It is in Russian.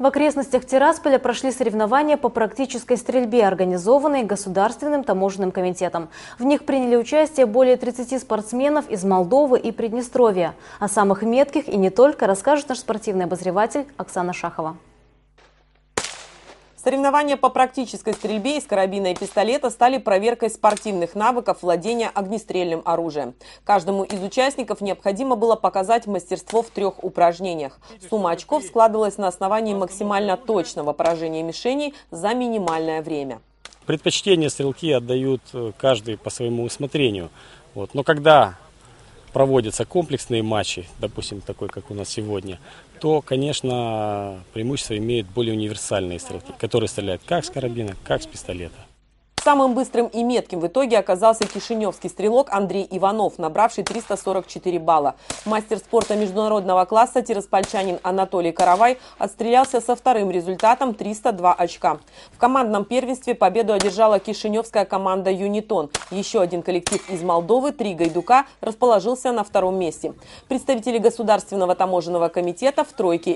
В окрестностях Тирасполя прошли соревнования по практической стрельбе, организованные Государственным таможенным комитетом. В них приняли участие более 30 спортсменов из Молдовы и Приднестровья. О самых метких и не только расскажет наш спортивный обозреватель Оксана Шахова. Соревнования по практической стрельбе из карабина и пистолета стали проверкой спортивных навыков владения огнестрельным оружием. Каждому из участников необходимо было показать мастерство в трех упражнениях. Сумма очков складывалась на основании максимально точного поражения мишеней за минимальное время. Предпочтение стрелки отдают э, каждый по своему усмотрению. Вот. Но когда проводятся комплексные матчи, допустим, такой, как у нас сегодня, то, конечно, преимущество имеют более универсальные стрелки, которые стреляют как с карабина, как с пистолета. Самым быстрым и метким в итоге оказался кишиневский стрелок Андрей Иванов, набравший 344 балла. Мастер спорта международного класса тираспольчанин Анатолий Каравай отстрелялся со вторым результатом 302 очка. В командном первенстве победу одержала кишиневская команда «Юнитон». Еще один коллектив из Молдовы, три Гайдука, расположился на втором месте. Представители Государственного таможенного комитета в тройке